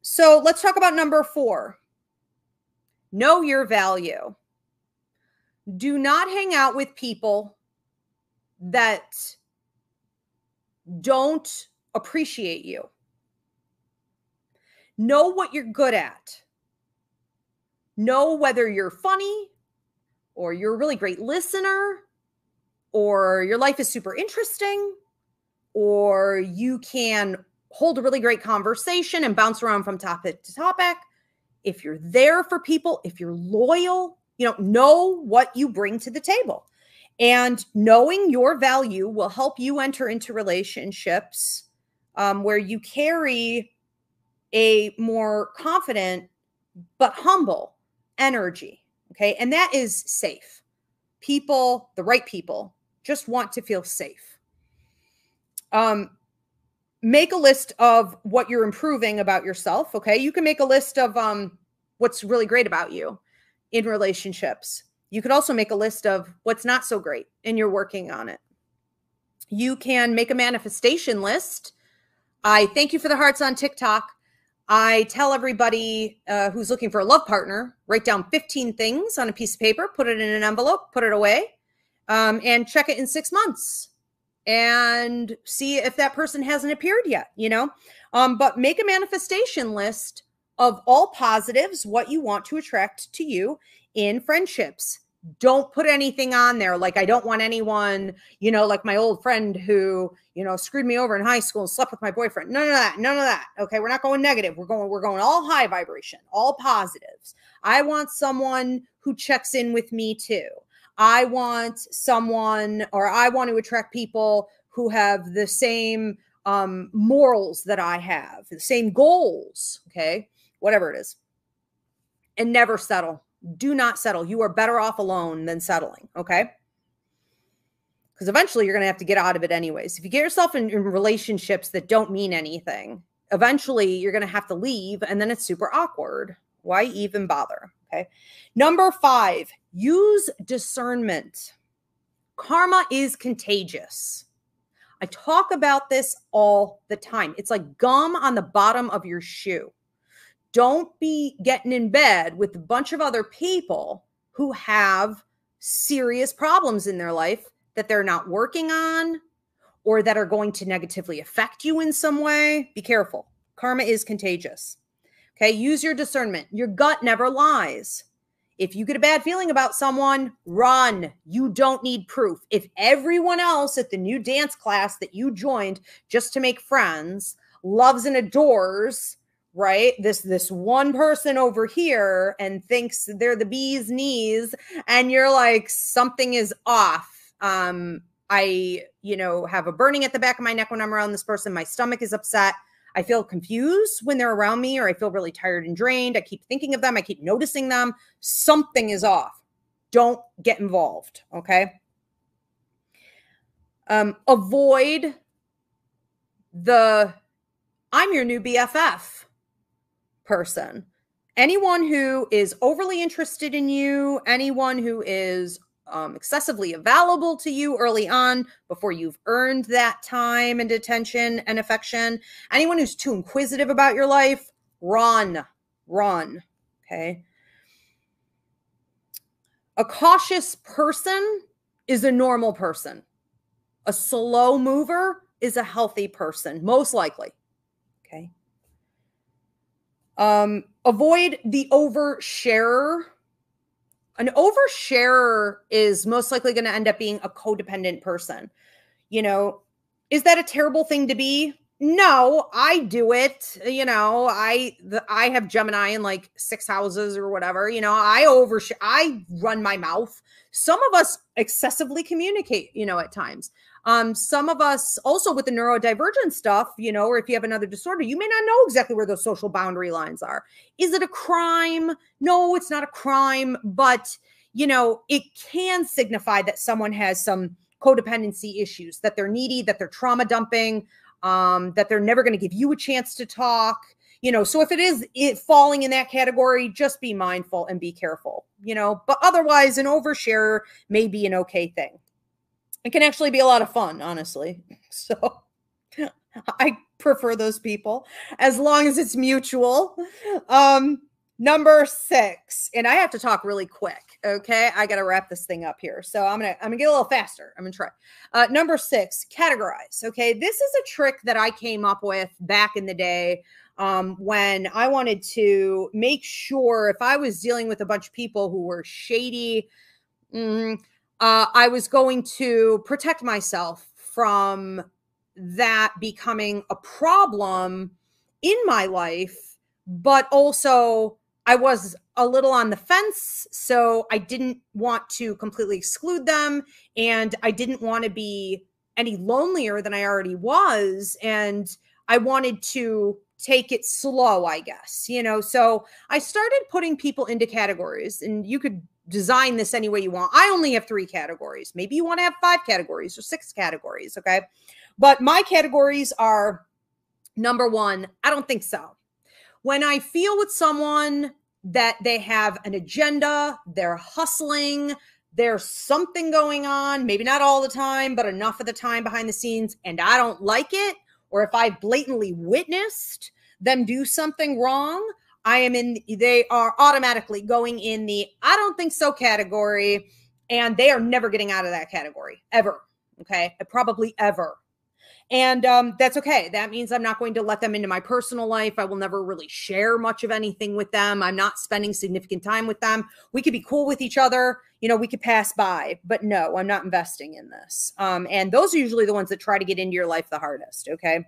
So let's talk about number four Know your value. Do not hang out with people that don't appreciate you. Know what you're good at. Know whether you're funny or you're a really great listener or your life is super interesting or you can hold a really great conversation and bounce around from topic to topic if you're there for people, if you're loyal, you know, know what you bring to the table. And knowing your value will help you enter into relationships um, where you carry a more confident but humble energy. Okay. And that is safe. People, the right people, just want to feel safe. Um, make a list of what you're improving about yourself okay? You can make a list of um what's really great about you in relationships. You could also make a list of what's not so great and you're working on it. You can make a manifestation list. I thank you for the hearts on tiktok. I tell everybody uh, who's looking for a love partner write down 15 things on a piece of paper put it in an envelope put it away um, and check it in six months and see if that person hasn't appeared yet, you know? Um, but make a manifestation list of all positives, what you want to attract to you in friendships. Don't put anything on there like I don't want anyone, you know, like my old friend who, you know, screwed me over in high school and slept with my boyfriend. None of that. None of that. Okay, we're not going negative. We're going we're going all high vibration, all positives. I want someone who checks in with me too. I want someone or I want to attract people who have the same um, morals that I have, the same goals, okay, whatever it is, and never settle. Do not settle. You are better off alone than settling, okay? Because eventually you're going to have to get out of it anyways. If you get yourself in, in relationships that don't mean anything, eventually you're going to have to leave and then it's super awkward. Why even bother? Okay. Number five, use discernment. Karma is contagious. I talk about this all the time. It's like gum on the bottom of your shoe. Don't be getting in bed with a bunch of other people who have serious problems in their life that they're not working on or that are going to negatively affect you in some way. Be careful. Karma is contagious. Okay, use your discernment. Your gut never lies. If you get a bad feeling about someone, run. You don't need proof. If everyone else at the new dance class that you joined just to make friends loves and adores, right? This this one person over here and thinks they're the bee's knees and you're like something is off. Um I, you know, have a burning at the back of my neck when I'm around this person. My stomach is upset I feel confused when they're around me, or I feel really tired and drained. I keep thinking of them, I keep noticing them. Something is off. Don't get involved. Okay. Um, avoid the I'm your new BFF person. Anyone who is overly interested in you, anyone who is um, excessively available to you early on before you've earned that time and attention and affection. Anyone who's too inquisitive about your life, run, run. Okay. A cautious person is a normal person. A slow mover is a healthy person, most likely. Okay. Um, avoid the oversharer. An oversharer is most likely going to end up being a codependent person. You know, is that a terrible thing to be? No, I do it. You know, I the, I have Gemini in like six houses or whatever. You know, I over I run my mouth. Some of us excessively communicate. You know, at times. Um, some of us also with the neurodivergent stuff, you know, or if you have another disorder, you may not know exactly where those social boundary lines are. Is it a crime? No, it's not a crime, but you know, it can signify that someone has some codependency issues, that they're needy, that they're trauma dumping, um, that they're never going to give you a chance to talk. You know, so if it is it falling in that category, just be mindful and be careful, you know, but otherwise, an overshare may be an okay thing. It can actually be a lot of fun, honestly. So I prefer those people as long as it's mutual. Um, number six, and I have to talk really quick. Okay, I got to wrap this thing up here, so I'm gonna I'm gonna get a little faster. I'm gonna try. Uh, number six, categorize. Okay, this is a trick that I came up with back in the day um, when I wanted to make sure if I was dealing with a bunch of people who were shady. Mm, uh, I was going to protect myself from that becoming a problem in my life, but also I was a little on the fence. So I didn't want to completely exclude them. And I didn't want to be any lonelier than I already was. And I wanted to take it slow, I guess, you know. So I started putting people into categories, and you could design this any way you want. I only have three categories. Maybe you want to have five categories or six categories. Okay. But my categories are number one, I don't think so. When I feel with someone that they have an agenda, they're hustling, there's something going on, maybe not all the time, but enough of the time behind the scenes, and I don't like it, or if I blatantly witnessed them do something wrong, I am in, they are automatically going in the I don't think so category, and they are never getting out of that category ever. Okay. Probably ever. And um, that's okay. That means I'm not going to let them into my personal life. I will never really share much of anything with them. I'm not spending significant time with them. We could be cool with each other. You know, we could pass by, but no, I'm not investing in this. Um, and those are usually the ones that try to get into your life the hardest. Okay.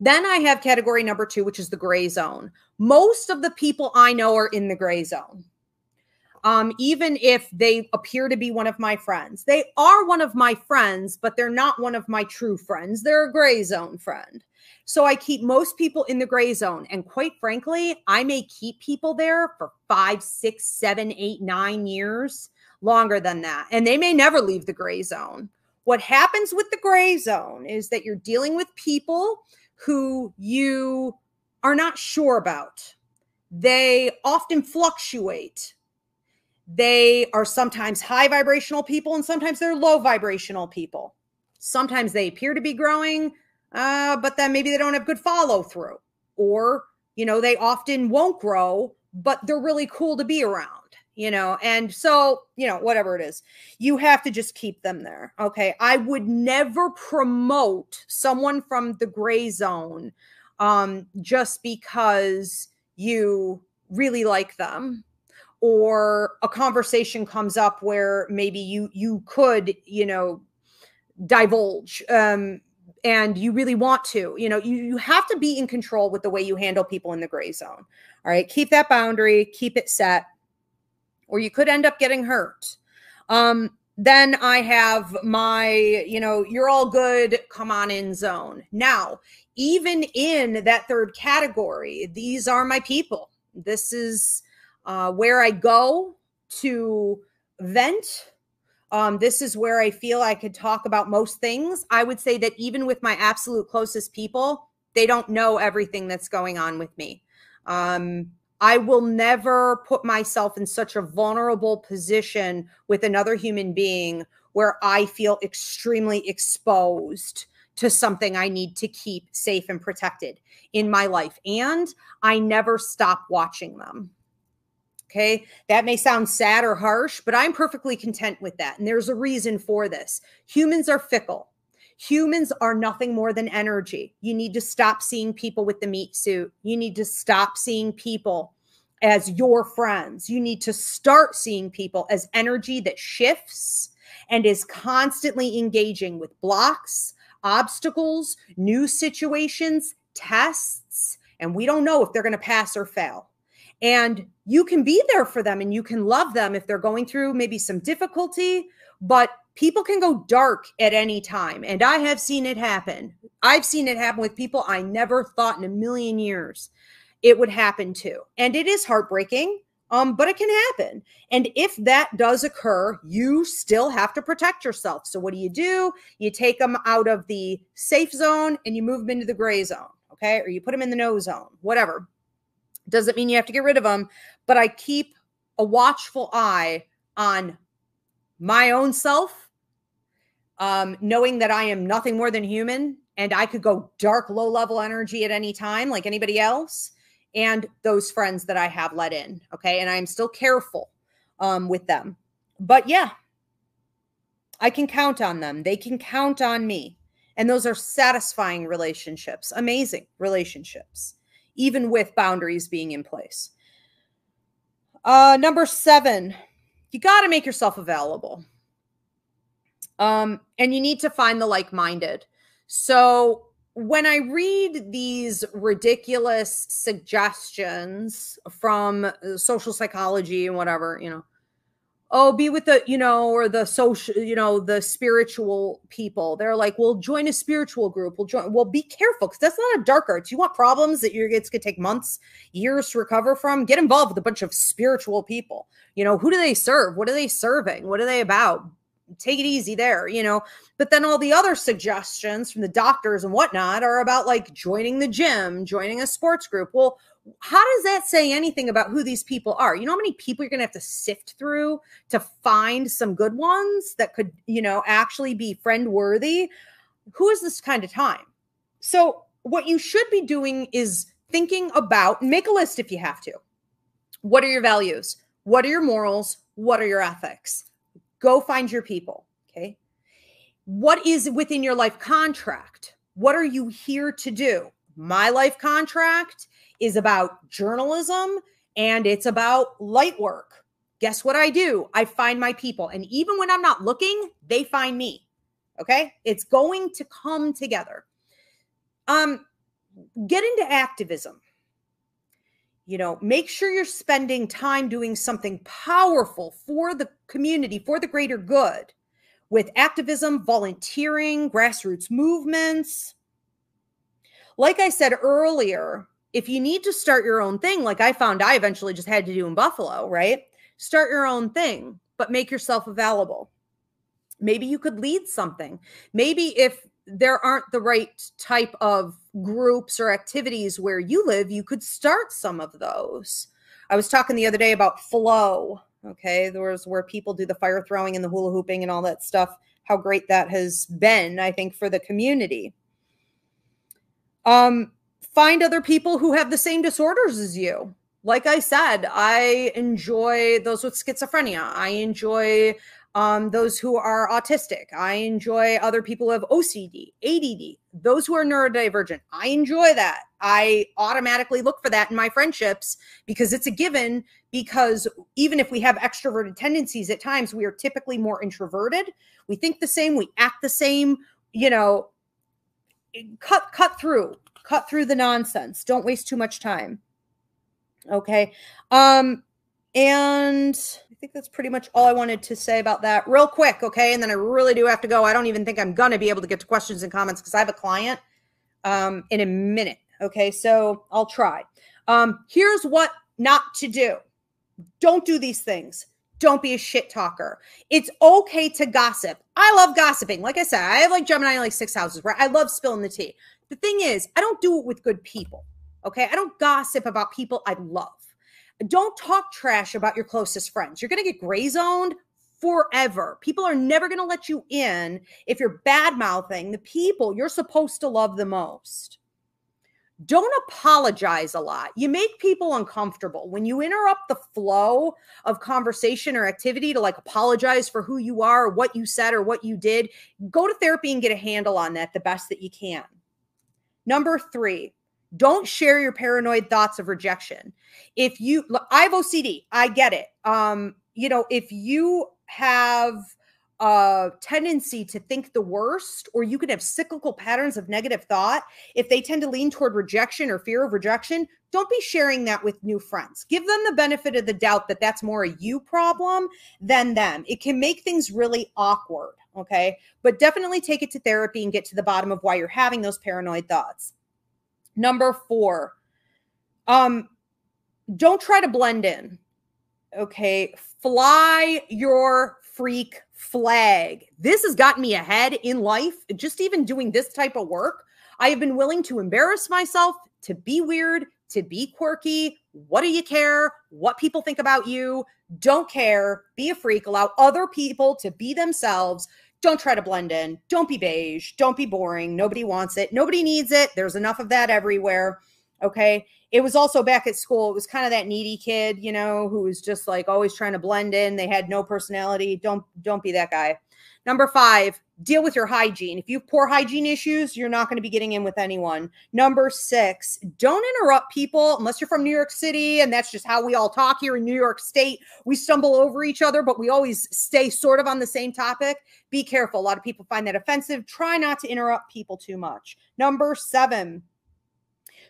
Then I have category number two, which is the gray zone. Most of the people I know are in the gray zone. Um, even if they appear to be one of my friends, they are one of my friends, but they're not one of my true friends. They're a gray zone friend. So I keep most people in the gray zone. And quite frankly, I may keep people there for five, six, seven, eight, nine years, longer than that. And they may never leave the gray zone. What happens with the gray zone is that you're dealing with people who you are not sure about. They often fluctuate. They are sometimes high vibrational people and sometimes they're low vibrational people. Sometimes they appear to be growing, uh, but then maybe they don't have good follow through. Or, you know, they often won't grow, but they're really cool to be around you know and so you know whatever it is you have to just keep them there okay? I would never promote someone from the gray zone um just because you really like them or a conversation comes up where maybe you you could you know divulge um and you really want to you know you, you have to be in control with the way you handle people in the gray zone all right? Keep that boundary keep it set or you could end up getting hurt. Um, then I have my, you know, you're all good, come on in zone. Now, even in that third category, these are my people. This is uh, where I go to vent. Um, this is where I feel I could talk about most things. I would say that even with my absolute closest people, they don't know everything that's going on with me. Um, I will never put myself in such a vulnerable position with another human being where I feel extremely exposed to something I need to keep safe and protected in my life. And I never stop watching them. Okay. That may sound sad or harsh, but I'm perfectly content with that. And there's a reason for this. Humans are fickle. Humans are nothing more than energy. You need to stop seeing people with the meat suit. You need to stop seeing people as your friends. You need to start seeing people as energy that shifts and is constantly engaging with blocks, obstacles, new situations, tests, and we don't know if they're going to pass or fail. And you can be there for them and you can love them if they're going through maybe some difficulty, but people can go dark at any time. And I have seen it happen. I've seen it happen with people I never thought in a million years it would happen to. And it is heartbreaking. Um, but it can happen. And if that does occur, you still have to protect yourself. So what do you do? You take them out of the safe zone and you move them into the gray zone. Okay. Or you put them in the no zone, whatever. Doesn't mean you have to get rid of them, but I keep a watchful eye on my own self, um, knowing that I am nothing more than human and I could go dark, low level energy at any time, like anybody else, and those friends that I have let in. Okay. And I'm still careful um, with them. But yeah, I can count on them. They can count on me. And those are satisfying relationships, amazing relationships even with boundaries being in place. Uh, number seven, you got to make yourself available. Um, and you need to find the like minded. So when I read these ridiculous suggestions from social psychology and whatever, you know, oh be with the you know or the social you know the spiritual people they're like well join a spiritual group. We'll join well be careful because that's not a dark arts. You want problems that you're it's gonna take months years to recover from? Get involved with a bunch of spiritual people. You know who do they serve? What are they serving? What are they about take it easy there you know but then all the other suggestions from the doctors and whatnot are about like joining the gym joining a sports group well how does that say anything about who these people are? You know how many people you're going to have to sift through to find some good ones that could, you know, actually be friend worthy? Who is this kind of time? So, what you should be doing is thinking about, make a list if you have to. What are your values? What are your morals? What are your ethics? Go find your people. Okay. What is within your life contract? What are you here to do? My life contract is about journalism and it's about light work. Guess what I do? I find my people. And even when I'm not looking, they find me. Okay? It's going to come together. Um get into activism. You know, make sure you're spending time doing something powerful for the community, for the greater good with activism, volunteering, grassroots movements. Like I said earlier, if you need to start your own thing, like I found I eventually just had to do in Buffalo, right? Start your own thing, but make yourself available. Maybe you could lead something. Maybe if there aren't the right type of groups or activities where you live, you could start some of those. I was talking the other day about flow. Okay. There was where people do the fire throwing and the hula hooping and all that stuff. How great that has been, I think, for the community. Um, find other people who have the same disorders as you. Like I said, I enjoy those with schizophrenia. I enjoy um, those who are autistic. I enjoy other people who have OCD, ADD, those who are neurodivergent. I enjoy that. I automatically look for that in my friendships because it's a given. Because even if we have extroverted tendencies at times, we are typically more introverted. We think the same, we act the same, you know, cut cut through cut through the nonsense. Don't waste too much time. Okay. Um, and that's pretty much all I wanted to say about that. Real quick, okay? And then I really do have to go. I don't even think I'm gonna be able to get to questions and comments because I have a client um, in a minute. Okay, so I'll try. Um, here's what not to do. Don't do these things. Don't be a shit talker. It's okay to gossip. I love gossiping. Like I said, I have like Gemini like six houses where I love spilling the tea. The thing is, I don't do it with good people. Okay. I don't gossip about people I love. Don't talk trash about your closest friends. You're going to get gray zoned forever. People are never going to let you in if you're bad mouthing the people you're supposed to love the most. don't apologize a lot. You make people uncomfortable. When you interrupt the flow of conversation or activity to like apologize for who you are, or what you said, or what you did, go to therapy and get a handle on that the best that you can. Number three, don't share your paranoid thoughts of rejection. If you, look, I have OCD, I get it. Um, you know, if you have a tendency to think the worst, or you could have cyclical patterns of negative thought. If they tend to lean toward rejection or fear of rejection, don't be sharing that with new friends. Give them the benefit of the doubt that that's more a you problem than them. It can make things really awkward. Okay. But definitely take it to therapy and get to the bottom of why you're having those paranoid thoughts. Number four, um, don't try to blend in. Okay. Fly your freak flag. This has gotten me ahead in life. Just even doing this type of work, I have been willing to embarrass myself, to be weird, to be quirky. What do you care? What people think about you? Don't care. Be a freak. Allow other people to be themselves. Don't try to blend in. Don't be beige. Don't be boring. Nobody wants it. Nobody needs it. There's enough of that everywhere. Okay. It was also back at school. It was kind of that needy kid, you know, who was just like always trying to blend in. They had no personality. Don't don't be that guy. Number five, deal with your hygiene. If you have poor hygiene issues, you're not going to be getting in with anyone. Number six, don't interrupt people unless you're from New York City. And that's just how we all talk here in New York State. We stumble over each other, but we always stay sort of on the same topic. Be careful. A lot of people find that offensive. Try not to interrupt people too much. Number seven,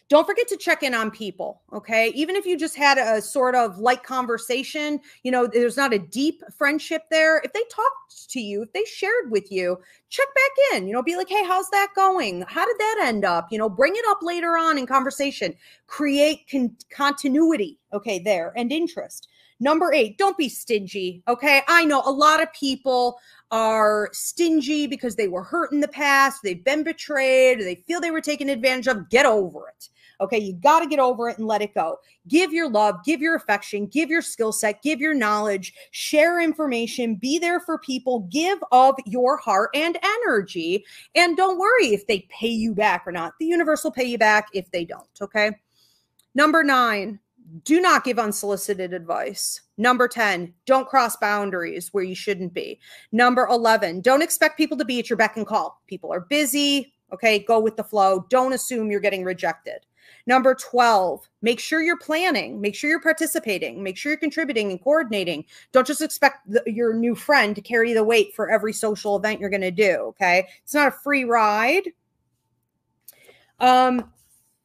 don't forget to check in on people, okay? Even if you just had a sort of light conversation, you know, there's not a deep friendship there. If they talked to you, if they shared with you, check back in, you know, be like, hey, how's that going? How did that end up? You know, bring it up later on in conversation. Create con- continuity, okay, there and interest. Number eight, don't be stingy. Okay. I know a lot of people are stingy because they were hurt in the past, they've been betrayed, they feel they were taken advantage of. Get over it. Okay, you got to get over it and let it go. Give your love, give your affection, give your skill set, give your knowledge, share information, be there for people, give of your heart and energy. And don't worry if they pay you back or not. The universe will pay you back if they don't. Okay. Number nine, do not give unsolicited advice. Number 10, don't cross boundaries where you shouldn't be. Number 11, don't expect people to be at your beck and call. People are busy. Okay, go with the flow. Don't assume you're getting rejected. Number 12, make sure you're planning, make sure you're participating, make sure you're contributing and coordinating. Don't just expect the, your new friend to carry the weight for every social event you're going to do. Okay. It's not a free ride. Um,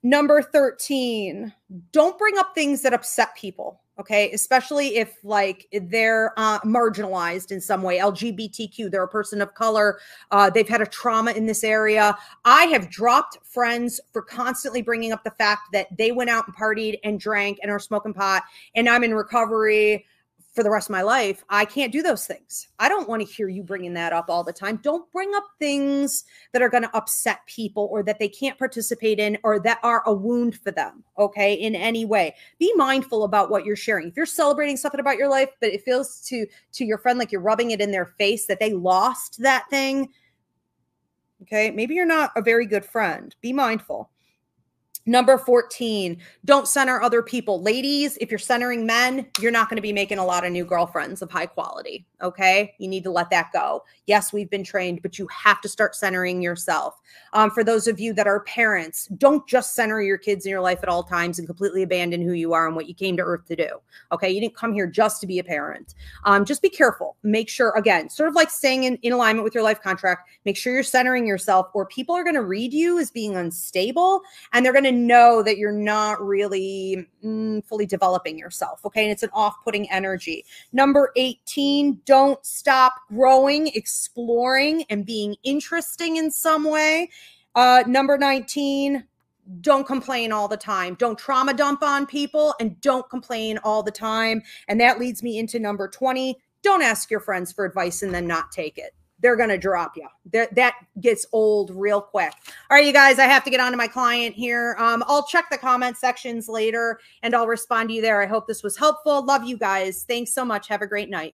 number 13, don't bring up things that upset people okay? Especially if like they're uh, marginalized in some way lgbtq they're a person of color uh, they've had a trauma in this area. I have dropped friends for constantly bringing up the fact that they went out and partied and drank and are smoking pot and i'm in recovery for the rest of my life, I can't do those things. I don't want to hear you bringing that up all the time. Don't bring up things that are going to upset people or that they can't participate in or that are a wound for them, okay, in any way. Be mindful about what you're sharing. If you're celebrating something about your life, but it feels to to your friend like you're rubbing it in their face that they lost that thing, okay? Maybe you're not a very good friend. Be mindful. Number 14, don't center other people. Ladies, if you're centering men, you're not going to be making a lot of new girlfriends of high quality. Okay. You need to let that go. Yes, we've been trained, but you have to start centering yourself. Um, for those of you that are parents, don't just center your kids in your life at all times and completely abandon who you are and what you came to earth to do. Okay. You didn't come here just to be a parent. Um, just be careful. Make sure, again, sort of like staying in, in alignment with your life contract, make sure you're centering yourself, or people are going to read you as being unstable and they're going to know that you're not really mm, fully developing yourself. Okay. And it's an off putting energy. Number 18, don't stop growing, exploring, and being interesting in some way. Uh, number 19, don't complain all the time. Don't trauma dump on people and don't complain all the time. And that leads me into number 20. Don't ask your friends for advice and then not take it they're going to drop you. That that gets old real quick. All right, you guys, I have to get on to my client here. Um, I'll check the comment sections later and I'll respond to you there. I hope this was helpful. Love you guys. Thanks so much. Have a great night.